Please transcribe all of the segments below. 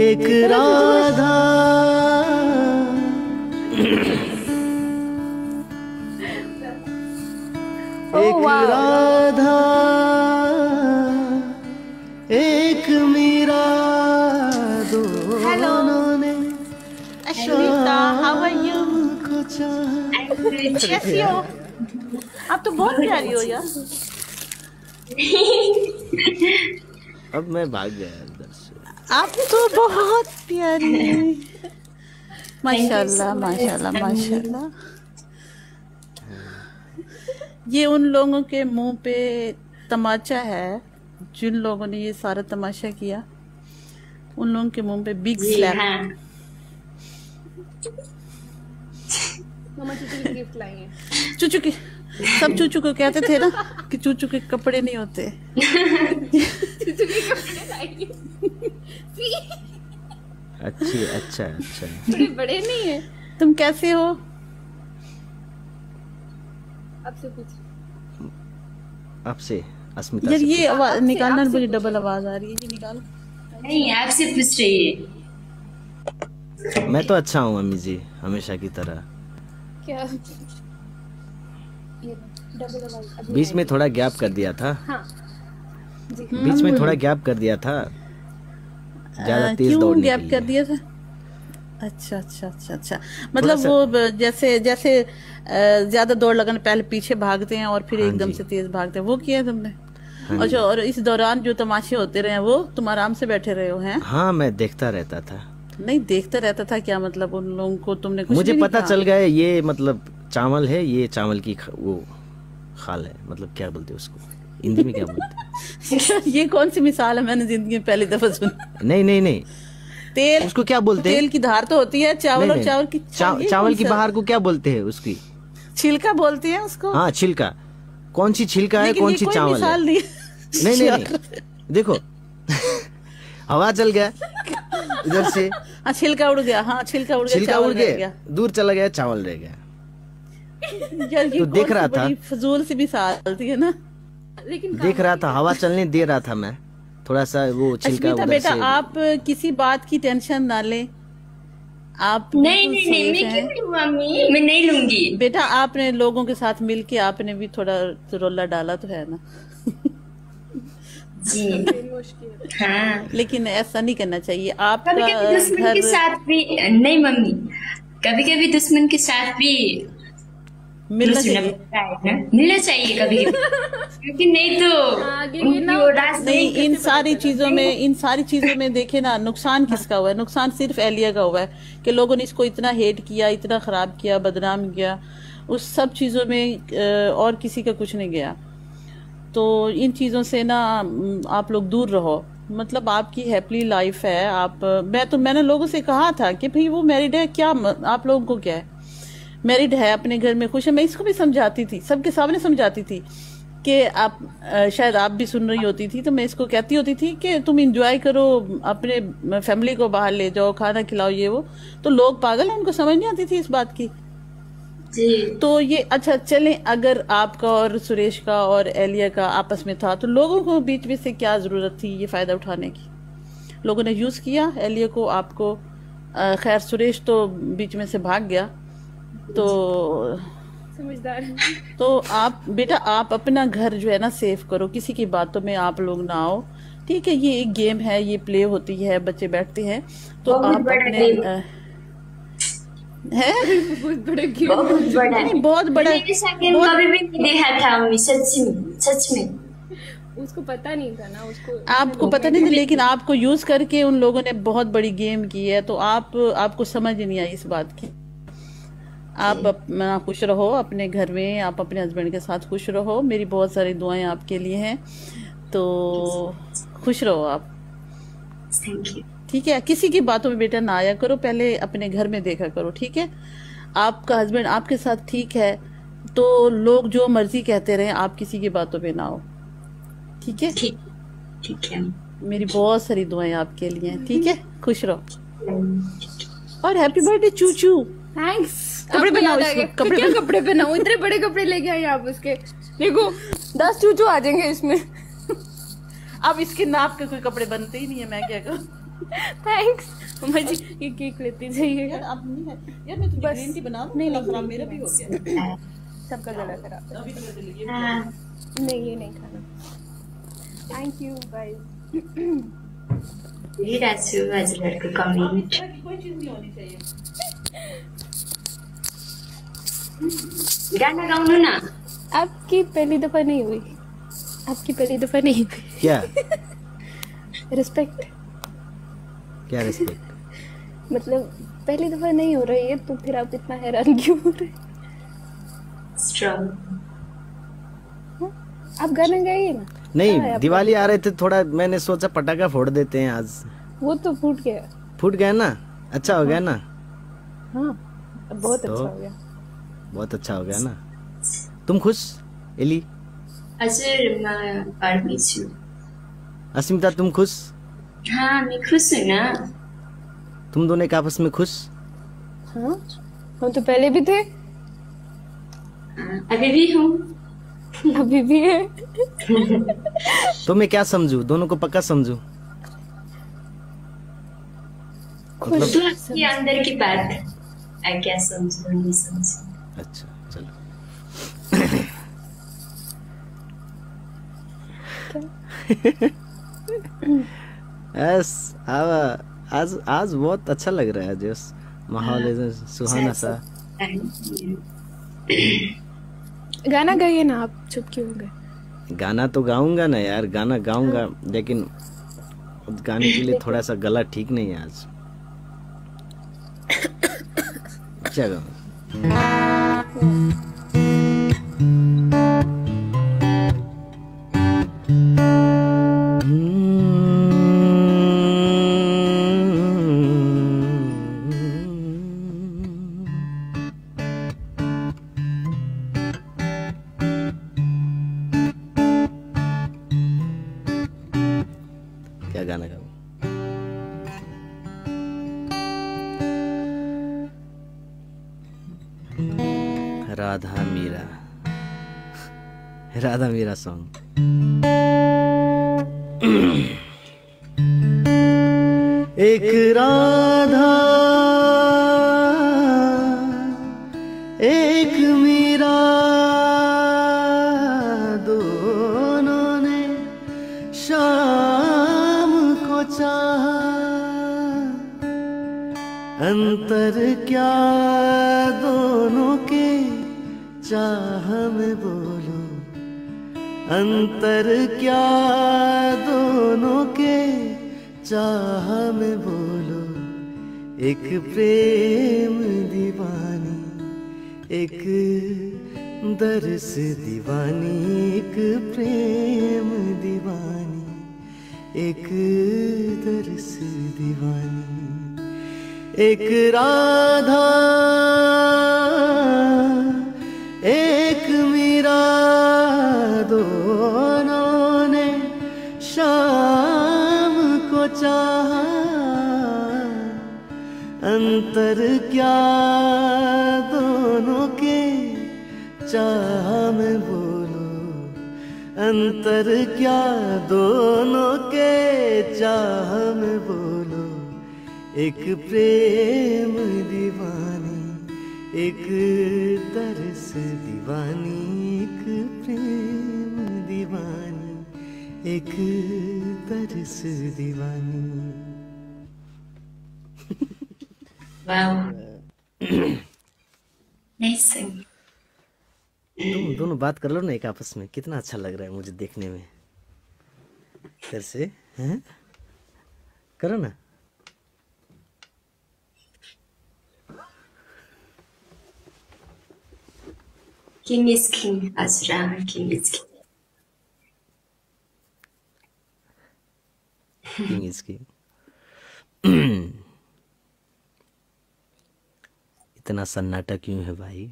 एक राधा। एक राधा। एक मीरा। दोनों ने कैसी हो आप तो बहुत प्यारी हो यार। अब मैं भाग गया अंदर से। आप तो बहुत प्यारी हैं। माशाल्लाह माशाल्लाह माशाल्लाह। ये उन लोगों के मुँह पे तमाचा है जिन लोगों ने ये सारा तमाशा किया। उन लोगों के मुँह पे बिग स्लैप हाँ चूचू की गिफ्ट लाई है। चूचू की सब चूचू को कहते थे ना कि चूचू के कपड़े नहीं होते। चूचू के कपड़े लाई सी अच्छी अच्छा। अच्छा बड़े नहीं है। तुम कैसे हो? आपसे पूछ। आपसे अस्मिता यार ये आवाज़ निकालना पूछो। डबल आवाज़ आ रही है। ये निकालो। नहीं आपसे पूछ रही है। मैं तो अच्छा हूँ अम्मी जी हमेशा की तरह। क्या? ये बीच में थोड़ा गैप कर दिया था। हाँ। बीच में थोड़ा गैप कर दिया था। ज़्यादा तेज दौड़ने गैप कर दिया था? अच्छा अच्छा अच्छा अच्छा। मतलब वो जैसे जैसे ज़्यादा दौड़ लगने पहले पीछे भागते हैं और फिर हाँ एकदम से तेज भागते हैं। वो किया तुमने? हाँ अच्छा और इस दौरान जो तमाशे होते रहे वो तुम आराम से बैठे रहे हो हैं? हाँ मैं देखता रहता था। नहीं देखता रहता था क्या मतलब उन लोगों को तुमने कुछ मुझे पता चल गया ये मतलब चावल है ये चावल की ख- वो खाल है। मतलब क्या बोलते हैं उसको? हिंदी में क्या बोलते हैं? ये कौन सी मिसाल है? मैंने ज़िंदगी में पहली दफ़ा सुनी। नहीं नहीं नहीं। तेल उसको क्या बोलते हैं? तेल की धार तो होती है चावल नहीं, और चावल की चा, चावल की बाहर को क्या बोलते हैं उसकी? छिलका बोलती है उसको? हाँ छिलका। कौन सी छिलका है कौन सी चावल है? मिसाल नहीं नहीं नहीं नहीं। देखो। हवा चल गया। इधर से। हाँ छिलका उड़ गया। हाँ छिलका उड़ गया छिलका उड़ गया। दूर चला गया चावल रह गया। यार तो देख रहा था। बड़ी फजूल सी मिसाल थी है ना? लेकिन देख रहा था हवा चलने दे रहा था मैं। थोड़ा सा वो छिलका उधर बेटा से। आप किसी बात की टेंशन ना ले। आप नहीं नहीं नहीं मैं क्यों लूँ मम्मी? मैं नहीं लूँगी। बेटा आपने लोगों के साथ मिलके आपने भी थोड़ा रोला डाला तो है ना? जी। हाँ। लेकिन ऐसा नहीं करना चाहिए। आप कभी कभी आपका दुश्मन के घर साथ भी नहीं मम्मी। कभी कभी दुश्मन के साथ भी मिलना चाहिए। है? मिलना चाहिए कभी। क्योंकि नहीं तो रास्ते नहीं इन सारी चीज़ों में इन सारी चीज़ों में देखे ना नुकसान किसका हुआ है? नुकसान सिर्फ़ एलिया का हुआ है कि लोगों ने इसको इतना हेट किया इतना खराब किया बदनाम किया। उस सब चीज़ों में और किसी का कुछ नहीं गया। तो इन चीज़ों से ना आप लोग दूर रहो। मतलब आपकी हैप्पी लाइफ है आप मैं तो मैंने लोगों से कहा था कि भाई वो मैरिड है क्या आप लोगों को क्या है? मैरिड है अपने घर में खुश है। मैं इसको भी समझाती थी सबके सामने समझाती थी कि आप शायद आप भी सुन रही होती थी तो मैं इसको कहती होती थी कि तुम इंजॉय करो अपने फैमिली को बाहर ले जाओ खाना खिलाओ ये वो। तो लोग पागल हैं उनको समझ नहीं आती थी इस बात की। जी। तो ये अच्छा चलें अगर आपका और सुरेश का और एलिया का आपस में था तो लोगों को बीच में से क्या ज़रूरत थी ये फ़ायदा उठाने की? लोगों ने यूज़ किया एलिया को आपको खैर सुरेश तो बीच में से भाग गया। तो समझदार। है तो आप बेटा आप अपना घर जो है ना सेफ़ करो। किसी की बातों में आप लोग ना आओ। ठीक है ये एक गेम है ये प्ले होती है बच्चे बैठते हैं। तो बहुत आप बड़ा अपने है? बहुत बड़े गिफ्ट बहुत बड़ा। नहीं, बहुत बड़ा गेम कभी भी नहीं देखा था मम्मी सच में सच में। उसको पता नहीं था ना उसको आपको पता नहीं था लेकिन आपको यूज़ करके उन लोगों ने बहुत बड़ी गेम की है। तो आप आपको समझ नहीं आई इस बात की। आप अपना खुश रहो अपने घर में आप अपने हस्बैंड के साथ खुश रहो। मेरी बहुत सारी दुआएँ आपके लिए हैं। तो खुश रहो आप। थैंक यू ठीक है? किसी की बातों में बेटा ना आया करो पहले अपने घर में देखा करो ठीक है? आपका हस्बैंड आपके साथ ठीक है तो लोग जो मर्ज़ी कहते रहे आप किसी की बातों में ना आओ। ठीक है? ठीक ठीक है। मेरी बहुत सारी दुआएँ आपके लिए हैं ठीक है? खुश रहो। और हैप्पी बर्थडे चूचू। थैंक्स कपड़े पहनाओ पहनाओ कपड़े क्या कपड़े पहनाऊं इतने बड़े कपड़े लेके आए आप उसके। देखो दस चूचू आ जाएँगे इसमें। अब इसके नाप के कोई कपड़े बनते ही नहीं है मैं क्या करूँ? थैंक्स मम्मा जी ये केक लेती जाइए। यार अब नहीं है। यार मैं तुझे ग्रीन टी बना नहीं, नहीं, खराब मेरा भी हो गया। सबका गला खराब अभी तो हाँ। नहीं ये नहीं खाना। थैंक यू गाइस हेरिरहेको छु हजुरहरूको कमेन्ट कोई चीज़ नहीं होनी चाहिए। गाना गाउनु न। आपकी पहली दफ़ा नहीं हुई। आपकी पहली दफ़ा नहीं हुई। क्या? रिस्पेक्ट क्या रिस्पेक्ट मतलब पहली दफ़ा नहीं हो रही है तो फिर आप इतना हैरान क्यों हो रहे हैं? आप गाना गाइए ना। नहीं हाँ, दिवाली आ रहे थे थोड़ा मैंने सोचा पटाखा फोड़ देते हैं आज। वो तो फूट गया। फूट गया ना? अच्छा हो गया ना? हाँ बहुत तो? अच्छा हो गया। बहुत अच्छा हो गया ना। तुम खुश एली? अस्मिता तुम खुश? हाँ मैं खुश हूँ ना। तुम दोनों एक आपस में खुश? हाँ हम तो पहले भी थे। हाँ, अभी भी हूँ। अभी भी है। तो मैं क्या समझू? दोनों को पक्का समझू? खुश आपके अंदर की बात क्या समझू नहीं समझू अच्छा चलो। यस अब आज आज बहुत अच्छा लग रहा है जस माहौल एकदम सुहाना सा। गाना गाइए ना आप चुप क्यों हो गए? गाना तो गाऊँगा ना यार गाना गाऊँगा लेकिन उस गाने के लिए थोड़ा सा गला ठीक नहीं है आज। क्या गाऊं? क्या राधा मीरा। राधा मीरा सॉन्ग चाह में बोलो। अंतर क्या दोनों के चाह में बोलो। एक प्रेम दीवानी, एक दर्स दीवानी, एक प्रेम दीवानी, एक दर्श दीवानी, एक राधा। चाहा। अंतर क्या दोनों के चाह में बोलो? अंतर क्या दोनों के चाह में बोलो? एक प्रेम दीवानी, एक तरस दीवानी, एक प्रेम दीवानी, एक तरस दीवानी। तुम दोनों बात कर लो ना एक आपस में। कितना अच्छा लग रहा है मुझे देखने में। फिर से हैं? करो ना। किङ इज़ किङ हजुर अँ, किङ इज़ किंग इसकी इतना सन्नाटा क्यों है भाई?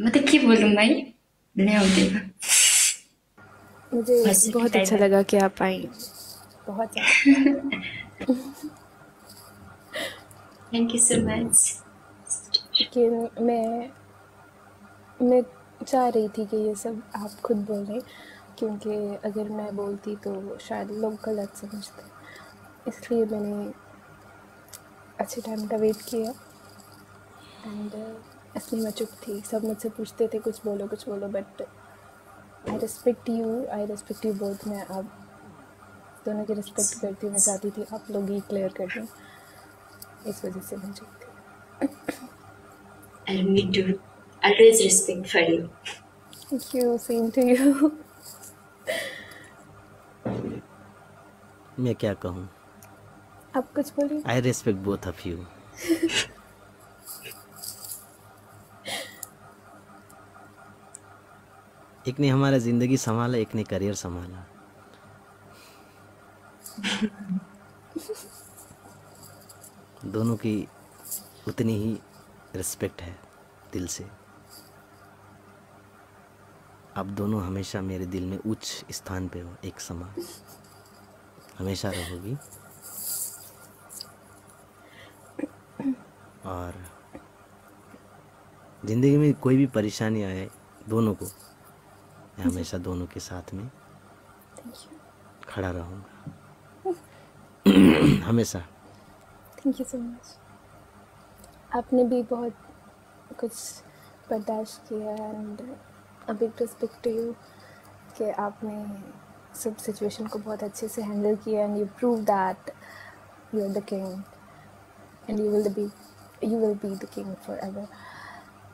म त के बोलूँ मुझे बहुत अच्छा लगा कि आप आई। बहुत अच्छा थ्याङ्क यू सो मच कि मैं मैं चाह रही थी कि ये सब आप खुद बोल। रहे क्योंकि अगर मैं बोलती तो शायद लोग गलत समझते। इसलिए मैंने अच्छे टाइम का वेट किया। एंड इसलिए मैं चुप थी। सब मुझसे पूछते थे कुछ बोलो कुछ बोलो but I respect you I respect you both मैं आप दोनों की रिस्पेक्ट करती हूँ मैं चाहती थी आप लोग ही क्लियर कर दें। इस वजह से मैं चुप थी. Always respect for you. Thank you same to you मैं क्या कहूँ? आप कुछ बोलिए। I respect both of you एक ने हमारा ज़िंदगी संभाला एक ने करियर संभाला। दोनों की उतनी ही रिस्पेक्ट है दिल से। आप दोनों हमेशा मेरे दिल में उच्च स्थान पे हो एक समान। हमेशा रहोगी। और ज़िंदगी में कोई भी परेशानी आए दोनों को मैं हमेशा दोनों के साथ में खड़ा रहूँगा। हमेशा। थैंक यू सो मच आपने भी बहुत कुछ बर्दाश्त किया and a big respect to you कि आपने सब सिचुएशन को बहुत अच्छे से हैंडल किया and you prove that you are the king and you will be you will be the king for ever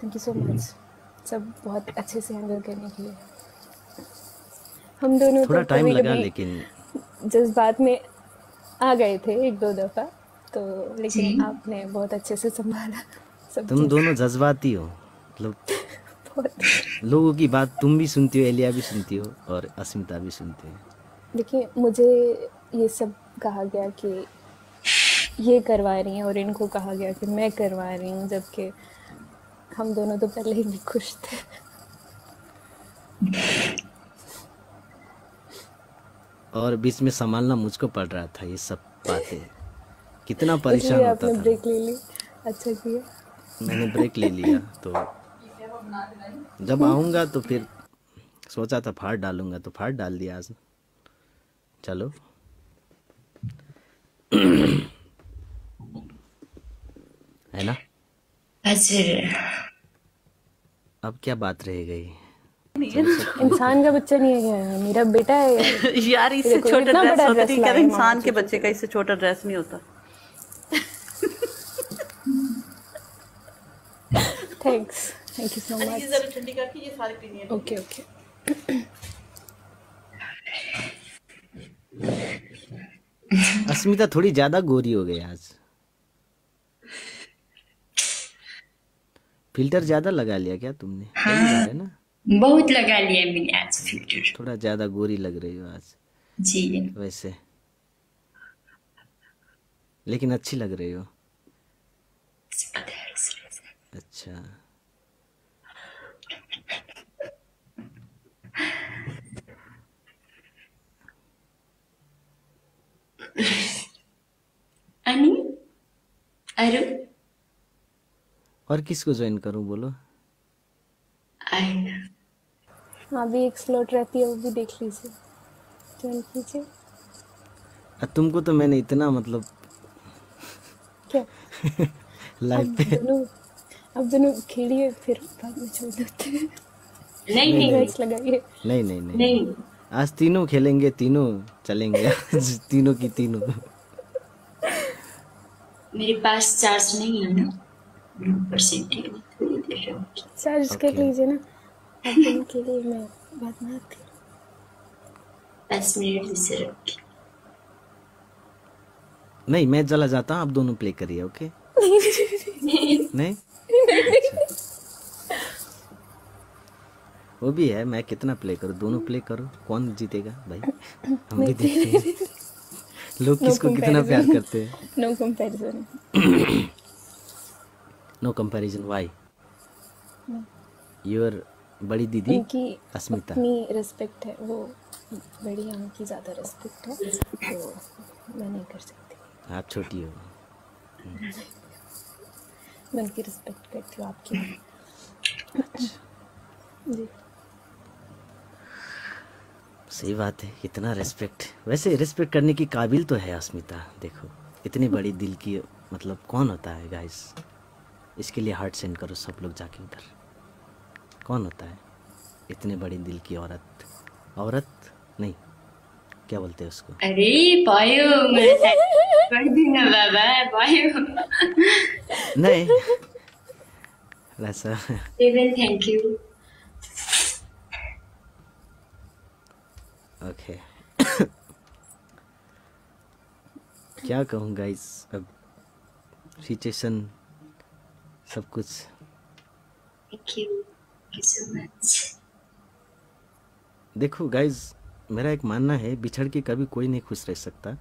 thank you so much सब बहुत अच्छे से हैंडल करने के लिए। हम दोनों थोड़ा तो टाइम लगा कभी-कभी लेकिन जज्बात में आ गए थे एक दो दफ़ा तो लेकिन आपने बहुत अच्छे से संभाला। सब तुम दोनों जज्बाती हो। मतलब लोगों की बात तुम भी सुनती हो एलिया भी सुनती हो और अस्मिता भी सुनती हो। देखिए मुझे ये सब कहा गया कि ये करवा रही हैं और इनको कहा गया कि मैं करवा रही हूँ जबकि हम दोनों तो पहले ही भी खुश थे। और बीच में संभालना मुझको पड़ रहा था ये सब बातें। कितना परेशान होता था। ब्रेक ले ली। अच्छा किया। मैंने ब्रेक ले लिया तो जब आऊँगा तो फिर सोचा था फाड़ डालूँगा तो फाड़ डाल दिया आज। चलो। है ना? अब क्या बात रह गई? इंसान का बच्चा नहीं है मेरा बेटा है। यार इससे छोटा ड्रेस होता है क्या इंसान के बच्चे का इससे छोटा ड्रेस नहीं होता। Thanks thank you so much जरा ठंडी करके ये सारे क्लीन ओके ओके अस्मिता थोड़ी ज़्यादा गोरी हो गई आज। फ़िल्टर ज़्यादा लगा लिया क्या तुमने? है। ना? बहुत लगा लिया मैंने आज फ़िल्टर थोड़ा ज़्यादा गोरी लग रही हो आज। जी। वैसे। लेकिन अच्छी लग रही हो। है। अच्छा। अनि अरू और किसको ज्वाइन करूँ बोलो? हाँ भी एक स्लॉट रहती है वो भी देख लीजिए। ज्वाइन कीजिए। तुमको तो मैंने इतना मतलब क्या? लाइफ पे दोनों अब दोनों खेलिए फिर बाद में छोड़ देते हैं। नहीं नहीं मैच लगाइए। नहीं नहीं नहीं। नहीं। आज तीनों खेलेंगे तीनों चलेंगे। आज तीनों की तीनों। मेरे पास चार्ज नहीं है ना? है। चार्ज कर लीजिए ना। आप के लिए मैं बात में आती हूँ। मिनट जैसे रुकिए नहीं मैं चला जाता हूँ आप दोनों प्ले करिए ओके नहीं? अच्छा। वो भी है मैं कितना प्ले करूँ? दोनों प्ले करो? कौन जीतेगा भाई? हम भी देखते हैं। लोग किसको कितना प्यार करते हैं? No comparison no comparison why your बड़ी दीदी उनकी अस्मिता। अपनी रिस्पेक्ट है। वो बड़ी उनकी ज़्यादा रिस्पेक्ट है। तो मैं नहीं कर सकती। आप छोटी हो। मैं उनकी रिस्पेक्ट करती हूँ आपकी जी। सही बात है इतना रेस्पेक्ट वैसे रेस्पेक्ट करने की काबिल तो है अस्मिता देखो। इतनी बड़ी दिल की मतलब कौन होता है गाइस इसके लिए हार्ट सेंड करो सब लोग जाके उधर। कौन होता है? इतने बड़ी दिल की औरत। औरत? नहीं। क्या बोलते हैं उसको? अरे बाबा नहीं। थ्याङ्क यू ओके क्या कहूँ गाइस अब सिचुएशन सब कुछ। देखो गाइस मेरा एक मानना है बिछड़ के कभी कोई नहीं खुश रह सकता।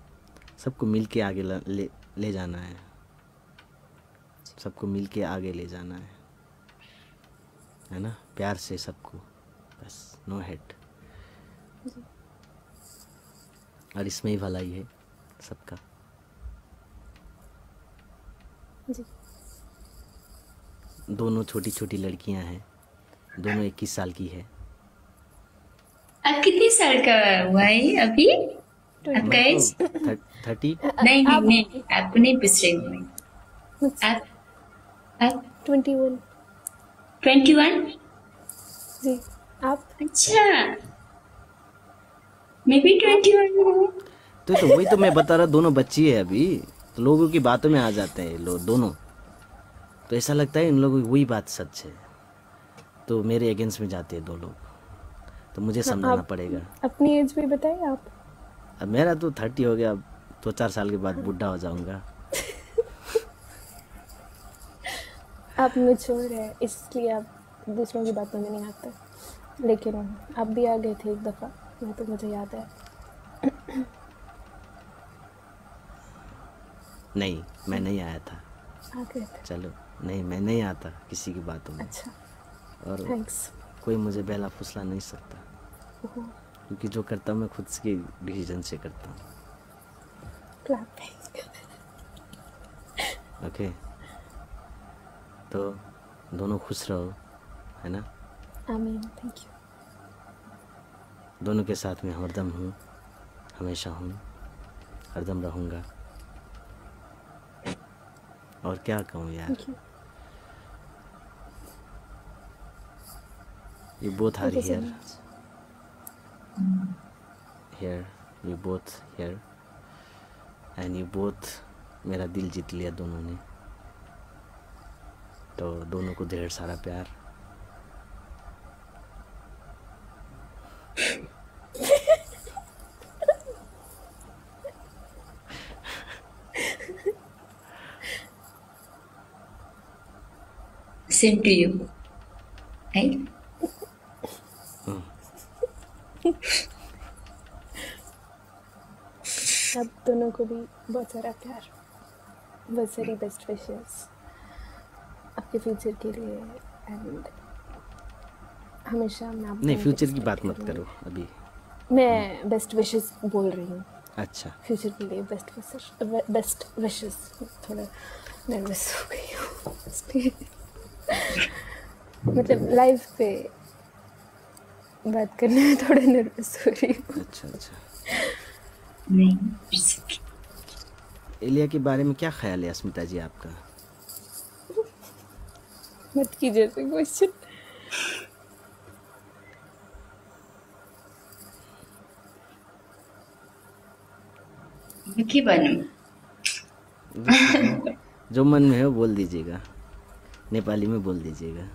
सबको मिल के आगे ल- ले ले जाना है। सबको मिल के आगे ले जाना है। है ना? प्यार से सबको। बस नो हेड और इसमें ही भलाई है सबका। जी। दोनों छोटी छोटी लड़कियाँ हैं। दोनों इक्कीस साल की है। आप कितने साल का हुआ है अभी? आपका एज थर्टी नहीं नहीं नहीं आपको नहीं पूछ रही हूँ मैं। आप आप ट्वेंटी वन ट्वेंटी वन जी। आप? अच्छा। मैं भी ट्वेंटी वन हूँ। तो तो वही तो मैं बता रहा दोनों बच्ची है अभी। तो लोगों की बातों में आ जाते हैं लोग दोनों। तो ऐसा लगता है इन लोगों की वही बात सच है। तो मेरे अगेंस्ट में जाते हैं दो लोग। तो मुझे समझाना पड़ेगा। अपनी एज भी बताइए आप। अब मेरा तो थर्टी हो गया अब दो चार साल के बाद बुढ़ा हो जाऊँगा। आप मेच्योर है इसलिए आप दूसरों की बातों में नहीं आते। लेकिन आप भी आ गए थे एक दफ़ा मैं तो मुझे याद है। नहीं मैं नहीं आया था। चलो नहीं मैं नहीं आता किसी की बातों में। अच्छा। और थैंक्स कोई मुझे बेला फुसला नहीं सकता। क्योंकि जो करता हूँ मैं खुद के डिसीज़न से करता हूँ। ओके तो दोनों खुश रहो है ना? आमीन थैंक यू दोनों के साथ में हरदम हूँ हमेशा हूँ हरदम रहूँगा। और क्या कहूँ यार? You both are here here you both here and you both मेरा दिल जीत लिया दोनों ने। तो दोनों को ढेर सारा प्यार। सेम टू यू है आप दोनों को भी बहुत सारा प्यार बहुत सारी बेस्ट विशेस आपके फ्यूचर के लिए एंड हमेशा मैं नहीं फ्यूचर की बात मत। करो अभी। मैं बेस्ट विशेस बोल रही हूँ। अच्छा। फ्यूचर के लिए बेस्ट विशेस बेस्ट विशेस थोड़ा नर्वस हो गई हूँ। मतलब लाइफ पे बात करने में थोड़ा नर्वस हो रही हूँ। अच्छा अच्छा। एलिया के बारे में क्या ख्याल है अस्मिता जी आपका? मत कीजिए ऐसे क्वेश्चन मैं के बनूं जो मन में है वो बोल दीजिएगा। नेपालीमै बोलिदिजिएगा